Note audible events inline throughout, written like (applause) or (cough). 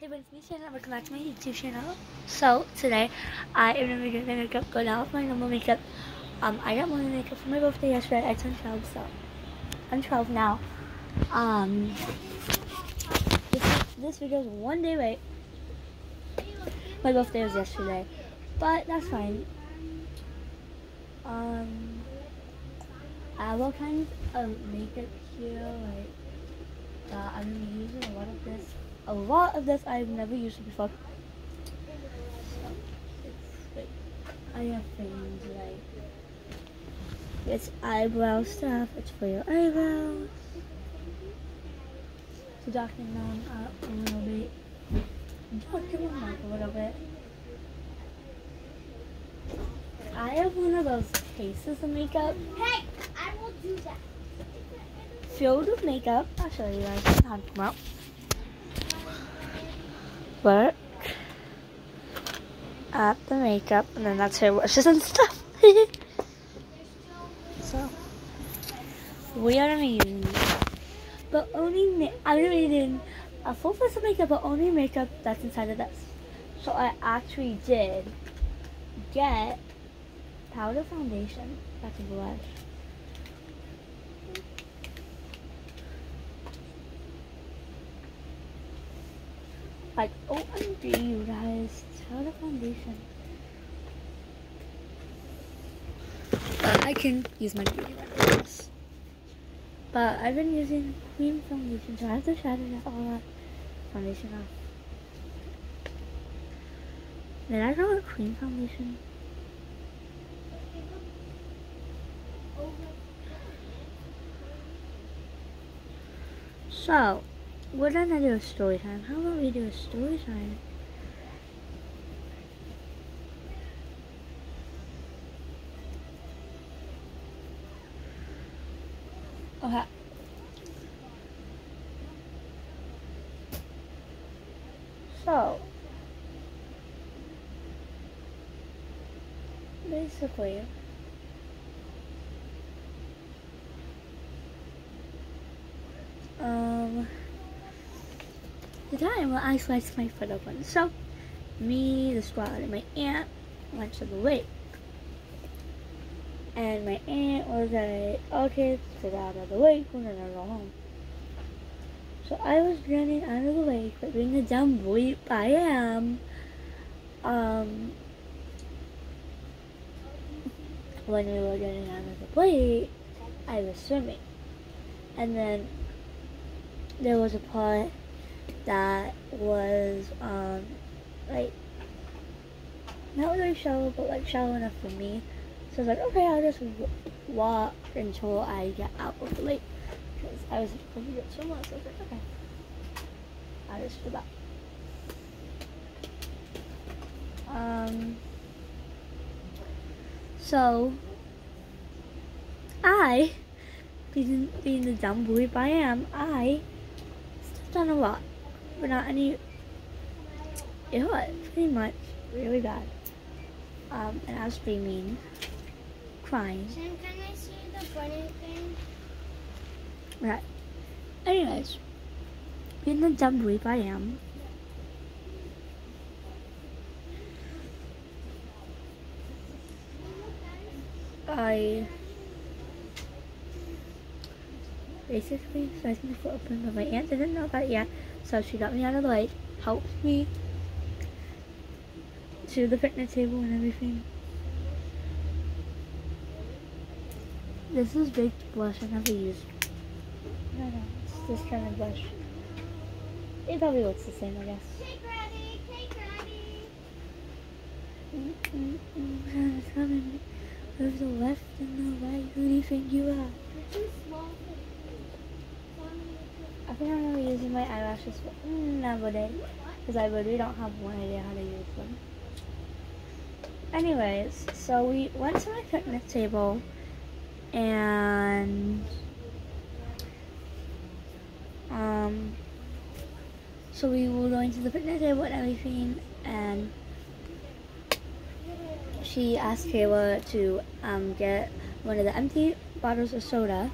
Hey, it's me, Shannon. Welcome back to my YouTube channel. So, today, I am going to be doing my makeup, go down with my normal makeup. Um, I got my makeup for my birthday yesterday. I turned 12, so I'm 12 now. Um, this, this video is one day late. My birthday was yesterday, but that's fine. Um, I have all kinds of makeup here, like, uh, I'm going to be using a lot of this a lot of this I've never used before. So I have things like it's eyebrow stuff. It's for your eyebrows to darken them up a little bit. Darken them up a little bit. I have one of those cases of makeup. Hey, I will do that. Filled with makeup. I'll show you guys how to come out work at the makeup and then that's her washes and stuff. (laughs) so we are gonna use but only I'm gonna using a full face of makeup but only makeup that's inside of this. So I actually did get powder foundation. That's a blush. Like, OMG, you guys. Try the foundation. I can use my beauty blender But I've been using cream foundation, so I have to shadow all that foundation off. Did I draw a cream foundation? So, we're gonna do a story time. How about we do a story time? Okay. So, basically, um, the time well, I sliced my foot open. So, me, the squad, and my aunt went to the lake. And my aunt was like, okay, get out of the lake, we're gonna go home. So I was running out of the lake, but being the dumb boy I am, um, when we were getting out of the lake, I was swimming. And then there was a part that was um like not really shallow but like shallow enough for me. So I was like okay I'll just walk until I get out of the lake. Because I was going to so much so I was like okay. I'll just do that. Um so I being, being the dumb boy I am I stepped on a rock but not any. It was pretty much really bad. Um, and I was screaming, crying. Sam, can I see the funny thing? Right. Anyways, being the dumb weep I am, I basically sliced my foot open, but my aunt didn't know about it yet. So she got me out of the light, helped me to the picnic table and everything. This is baked blush I never used. No, no, it's this kind of blush. It probably looks the same, I guess. Cake ready, cake ready. Mm -mm -mm. There's the left and the right. Who do you think you are? Think I'm really using my eyelashes for nowadays because I really don't have one idea how to use them. Anyways, so we went to my picnic table and um so we were going to the picnic table and everything and she asked Kayla to um, get one of the empty bottles of soda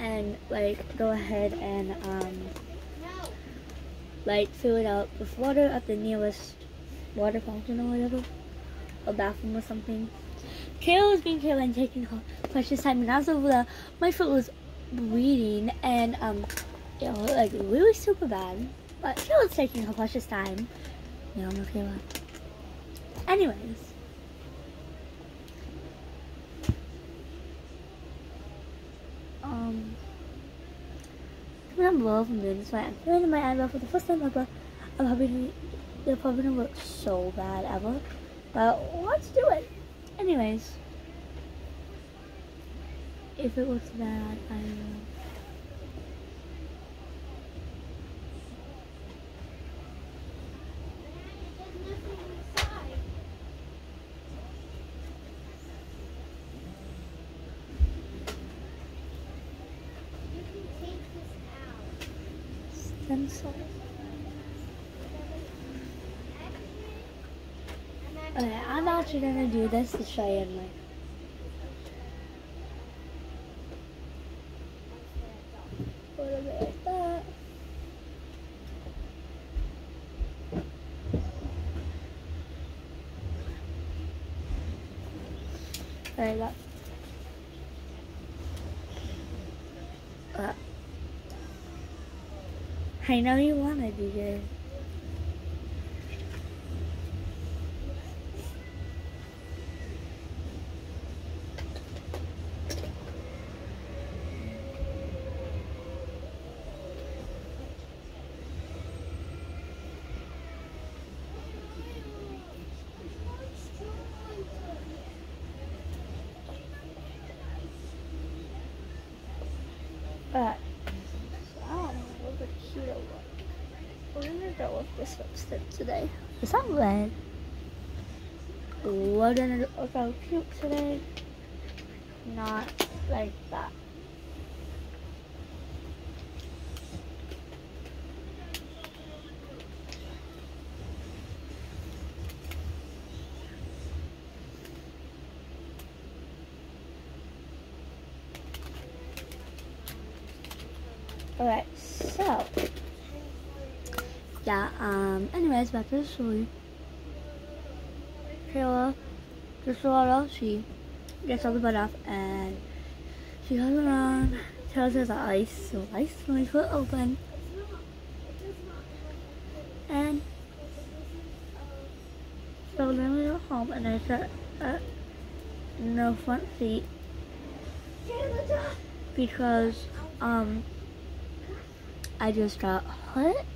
and like go ahead and um, like fill it up with water at the nearest water fountain or whatever, a bathroom or something. Kayla was being Kayla and taking her precious time, and I was over there. My foot was bleeding, and um, it was like really super bad. But Kayla was taking her precious time. You know, Kayla. Anyways. Um, Love so I'm feeling my eyebrow for the first time ever. I'm hoping they're probably gonna look so bad ever, but let's do it. Anyways, if it looks bad, I will. There's nothing inside. You can take this out. Okay, actually I'm actually gonna do this to show you my. Alright, that. I know you wanna do this. But I don't know what the cute look. We're gonna go with this lipstick today. Is that red? We're gonna look how cute today. Not like that. Alright, so yeah, the story. Kayla just a while she gets all the butt off and she goes around, tells her the ice, so ice my foot open and so then we go home and I said uh, no front seat because um I just got hit.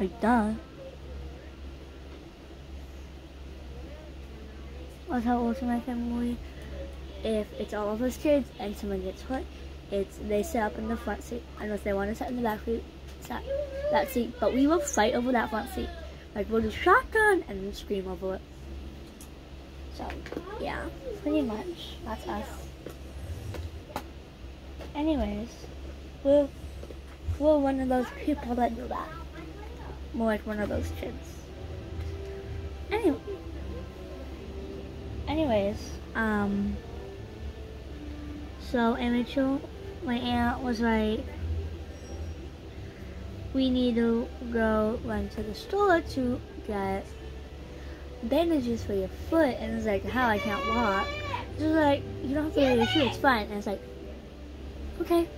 Like duh. That's how it works in my family. If it's all of us kids and someone gets hurt, it's they sit up in the front seat unless they want to sit in the back seat, sat, back seat. But we will fight over that front seat. Like we'll do shotgun and then scream over it. So yeah, pretty much that's us. Anyways, we're we're one of those people that do that. More like one of those kids. Anyway, anyways, um, so and Rachel, my aunt was like, we need to go run to the store to get bandages for your foot, and it's like, how I can't walk. She's like, you don't have to wear your shoe, it's fine. And it's like, okay.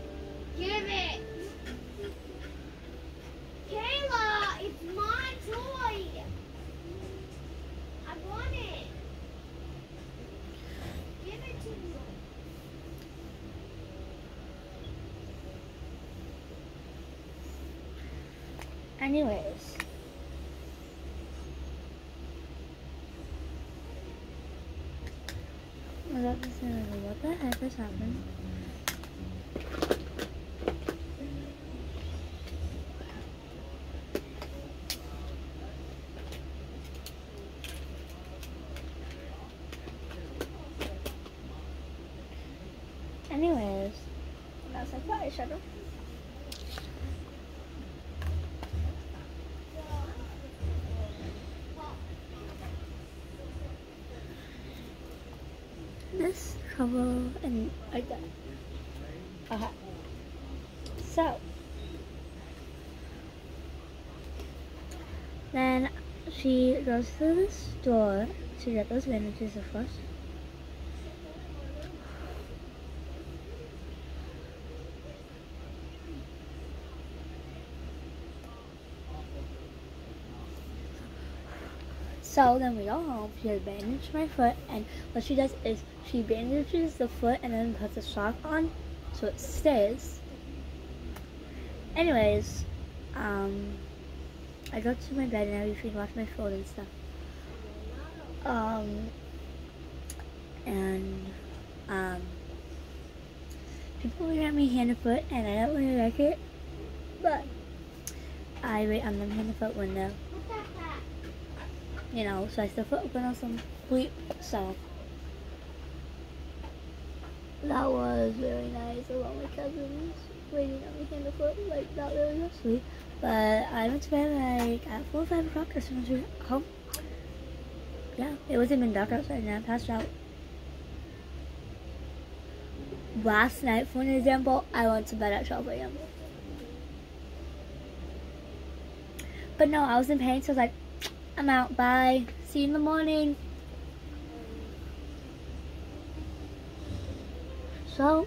Give it. Kayla, it's my toy. I want it. Give it to me. Anyways. What the heck has happened? Anyways, that's like that eyeshadow. this cover and like that. Okay. So Then she goes to the store to get those bandages, of course. So then we go home. She has bandaged my foot, and what she does is she bandages the foot and then puts a sock on so it stays. Anyways, um, I go to my bed and I usually watch my phone and stuff. Um, and um, people look at me hand and foot, and I don't really like it, but I wait on the hand and foot window you know, so I still put open on some sleep stuff. That was really nice along with cousins waiting on me hand foot, like that really was sweet. But I went to bed like at four or five o'clock as soon as we got home. Yeah, it wasn't even dark outside and I passed out. Last night, for an example, I went to bed at 12 a.m. But no, I was in pain, so I was like, I'm out. Bye. See you in the morning. So,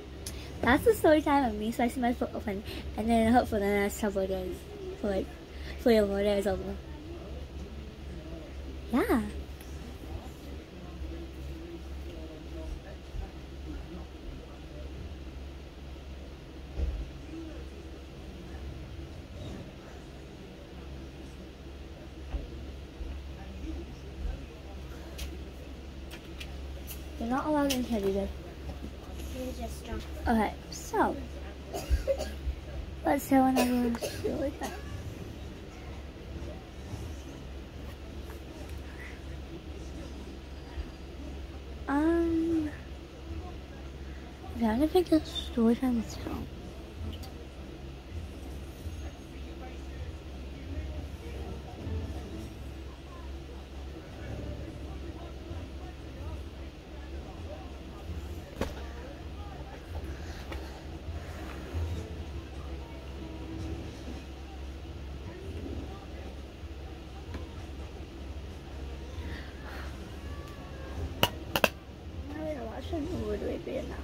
that's the story time of me slicing my foot open. And then hopefully the next couple of days. For like three or more days over. Yeah. You're not allowed in here, drunk. Okay, so let's tell another story time. Um, okay, I'm gonna pick a story time to tell. I watching would really be enough.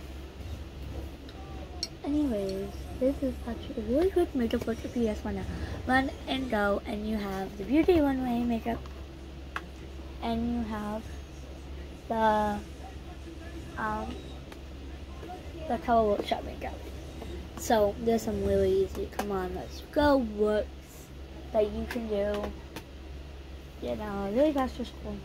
Anyways, this is actually a really quick makeup look if you guys wanna run and go and you have the beauty one way makeup and you have the um the color workshop makeup. So there's some really easy come on let's go looks that you can do. You know, really fast for school.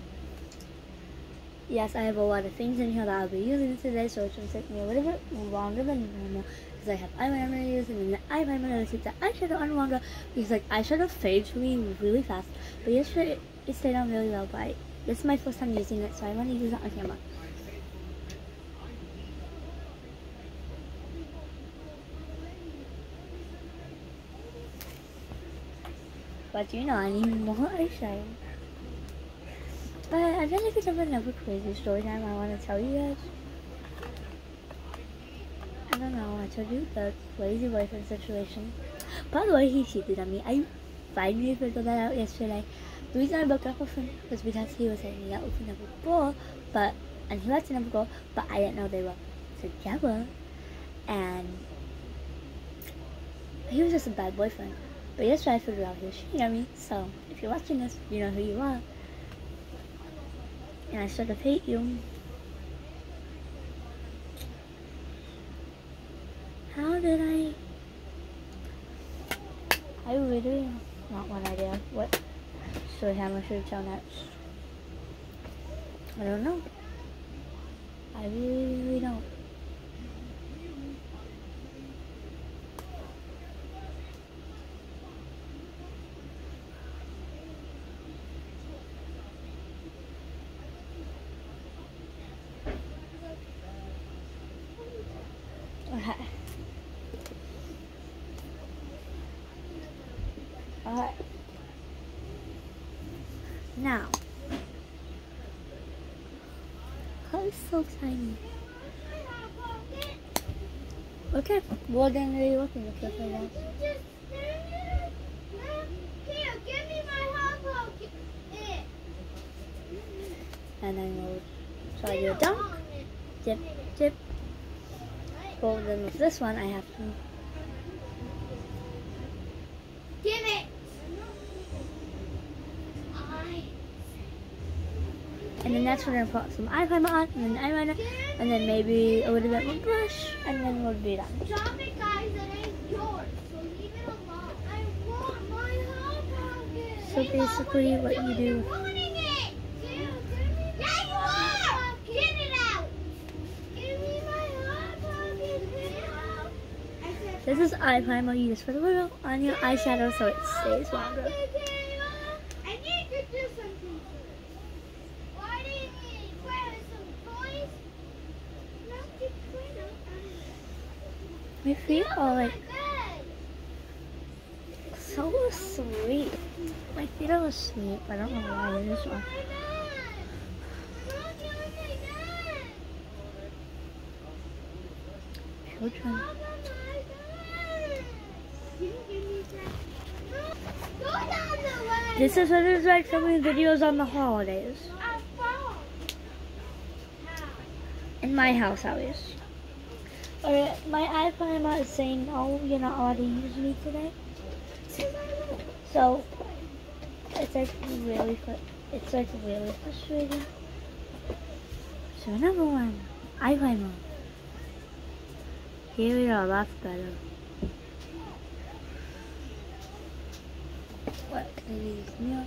Yes, I have a lot of things in here that I'll be using today, so it's going to take me a little bit longer than normal because I have to use and then the eyeliner to take the eyeshadow on longer because like eyeshadow fades for me really fast. But yesterday it, stayed on really well, but I, this is my first time using it, so I want to use it on camera. But you know, I need more eyeshadow. But I feel like it's another crazy story time I want to tell you guys. I don't know, I told you the lazy boyfriend situation. By the way, he cheated on me. I finally figured that out yesterday. The reason I broke up with him was because he was hanging out with another girl, but, and he liked another girl, but I didn't know they were together. And he was just a bad boyfriend. But yesterday I figured out he was cheating on me, so if you're watching this, you know who you are and I sort of hate you. How did I? I really not one idea what story I should tell next. I don't know. I really, really don't. so exciting. Okay, well then you looking at this like that. And then we'll try your dunk. Dip, dip. Well then with this one I have to... Give it! And then next we're gonna put some eye primer on, and then eyeliner, and then maybe a little bit more blush, and then we'll be done. Drop it, guys. It ain't yours. So leave it alone. I want my hot pocket. So basically what you do- You're ruining it. Dude, give me yeah, you are. Get it out. Give me my hot pocket. Get it out. I said, This is eye primer you use for the little on your eyeshadow so it stays longer. I need to do something first. Why do you need play with some toys? Not to play with. My feet are like so sweet. My feet are but I don't know why it is one. Children. This is what it's like filming videos on the holidays. In my house, at Alright, my primer is saying, oh, you're not allowed to use me today. So, it's like really, it's like really frustrating. So number one, eye primer. Here we go, that's better. What can I use?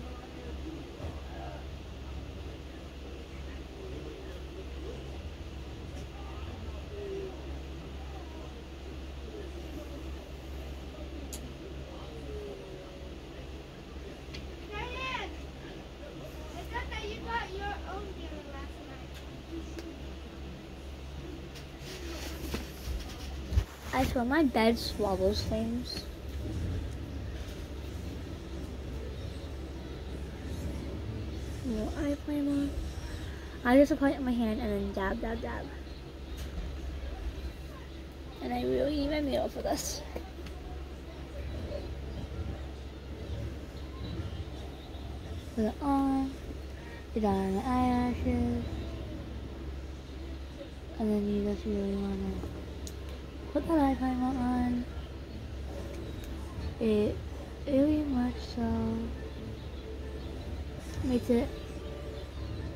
My bed swallows things. No primer. I just apply it on my hand and then dab, dab, dab. And I really need my meal for this. Put it on. Get on the eyelashes. And then you just really want to put that eye primer on. It really much so makes it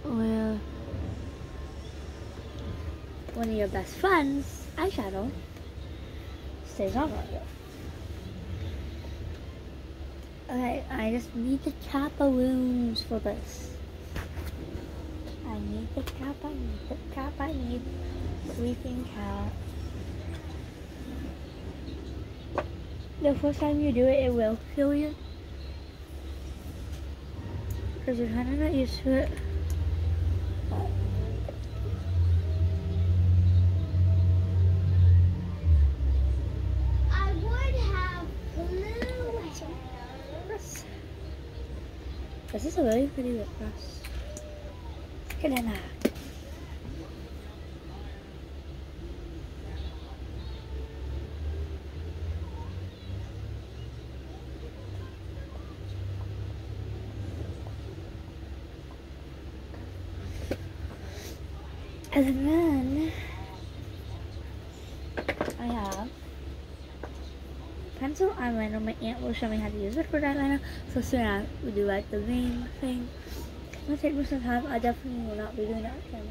where one of your best friends eyeshadow stays on longer. Okay, I just need the cap balloons for this. I need the cap, I need the cap, I need sleeping cat. The first time you do it, it will kill you. Because you're kind of not used to it. I would have blue. this, this is a really pretty lip gloss. Look at that. And then I have pencil eyeliner. My aunt will show me how to use liquid eyeliner. So soon I will do like the vein thing. Gonna take me some time. I definitely will not be doing that on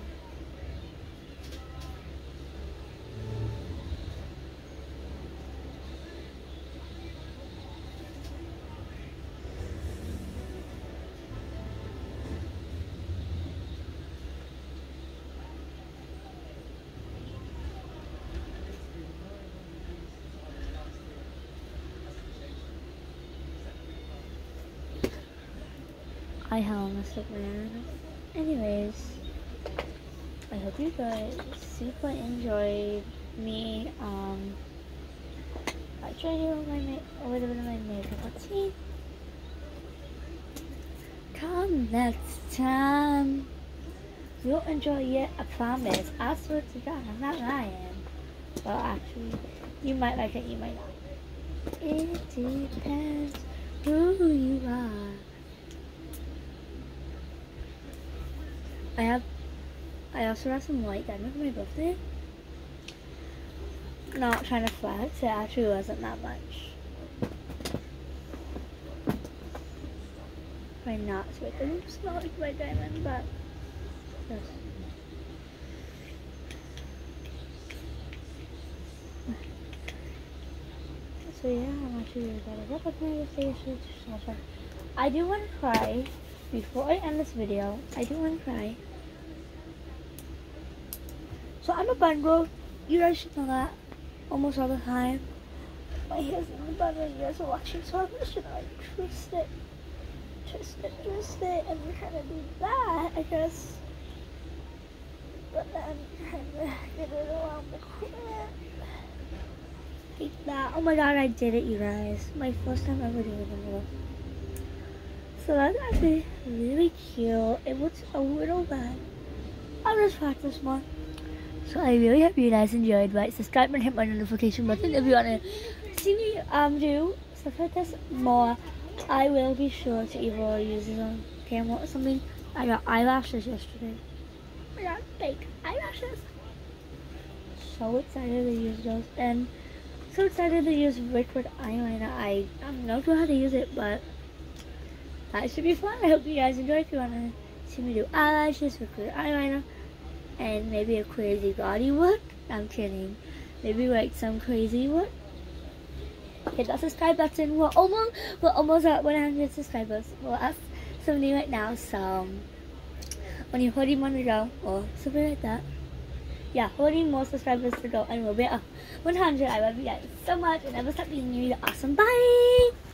I hella messed up man. Anyways, I hope you guys super enjoyed me. Um, I tried to my a little bit of my makeup routine. Come next time. You'll enjoy it, I promise. I swear to God, I'm not lying. Well, actually, you might like it, you might not. It depends who you are. I have, I also have some white diamond for my birthday. Not trying to flex, it actually wasn't that much. My knots with them smell like white diamond, but yes. So yeah, I'm actually really glad I got my birthday. so. I do want to cry before I end this video. I do want to cry. So I'm a bun girl. You guys should know that almost all the time. My hair's in the when you guys are watching, so I'm just gonna like twist it, twist it, twist it, and we're of do that, I guess. But then kind of get it around the corner. That. Oh my god, I did it, you guys. My first time ever doing a it. So that's actually really cute. It looks a little bad. I'll just practice more. So I really hope you guys enjoyed. Right, subscribe and hit my notification button if you want to see me um do stuff like this more. I will be sure to either use it on camera or something. I got eyelashes yesterday. I got fake eyelashes. So excited to use those and so excited to use liquid eyeliner. I I'm not sure how to use it, but that should be fun. I hope you guys enjoy. If you want to see me do eyelashes, liquid eyeliner, and maybe a crazy body look, I'm kidding. Maybe like some crazy look. Hit that subscribe button. We're almost we're almost at 100 subscribers. We're at 70 right now, so um, when you 40 more to go, or something like that yeah, 40 more subscribers to go and we'll be at 100. I love you guys so much and never stop being really awesome. Bye!